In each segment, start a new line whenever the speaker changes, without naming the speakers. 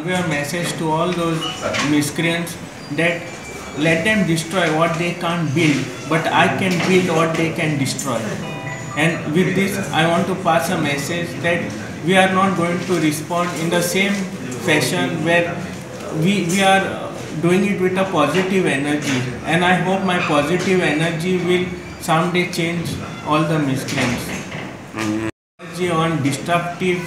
convey a message to all those miscreants that let them destroy what they can't build, but I can build what they can destroy. And with this, I want to pass a message that we are not going to respond in the same fashion where we, we are doing it with a positive energy. And I hope my positive energy will someday change all the miscreants. Mm-hmm. Energy on destructive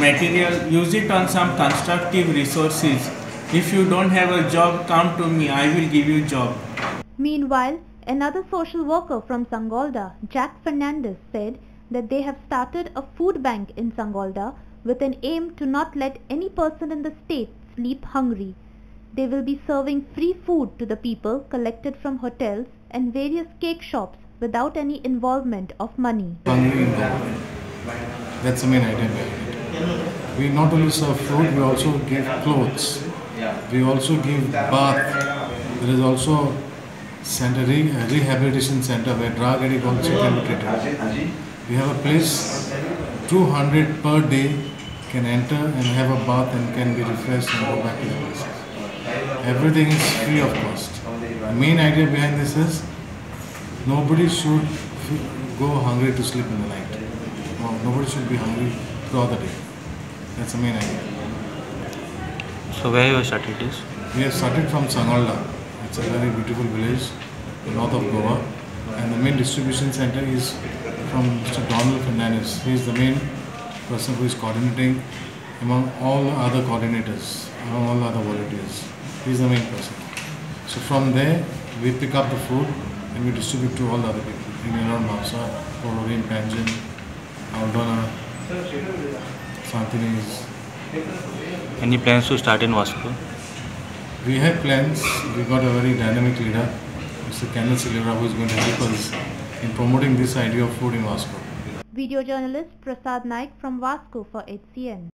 material, use it on some constructive resources. If you don't have a job, come to me, I will give you job.
Meanwhile, another social worker from Sangolda, Jack Fernandez, said that they have started a food bank in Sangolda with an aim to not let any person in the state sleep hungry. They will be serving free food to the people collected from hotels and various cake shops without any involvement of money.
hungry in Goa. That's the main idea behind it. We not only serve food, we also give clothes. We also give bath. There is also center uh, rehabilitation center where drug addict also can be treated. We have a place 200 per day can enter and have a bath and can be refreshed and go back to the places. Everything is free of cost. The main idea behind this is nobody should go hungry to sleep in the night. Nobody should be hungry throughout the day. That's the main idea.
So where have you started this?
We have started from Sangolda. It's a very beautiful village north of Goa. And the main distribution center is from Mr. Donald Fernandez. He is the main person who is coordinating among all the other coordinators, among all the other volunteers. He is the main person. So from there, we pick up the food and we distribute to all the other people in around Mapusa, Porvorim, Panjim, Aldona, Santinis.
Any plans to start in Vasco?
We have plans. We got a very dynamic leader, Mr. Kenneth Silveira, who is going to help us in promoting this idea of food in Vasco.
Video journalist Prasad Naik from Vasco for HCN.